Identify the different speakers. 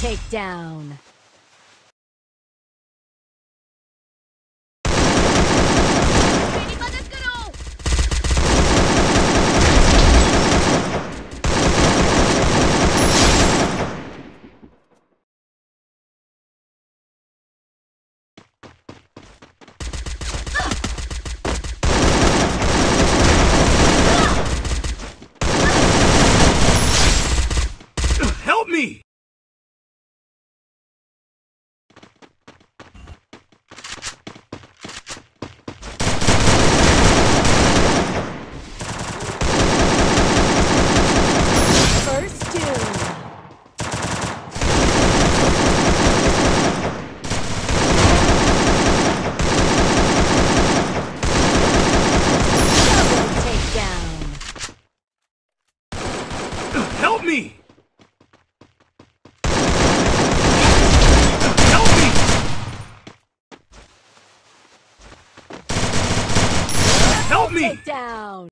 Speaker 1: Takedown!
Speaker 2: Me!
Speaker 1: First doom. Double takedown.
Speaker 2: Help me! Help me! Help me!
Speaker 1: Takedown.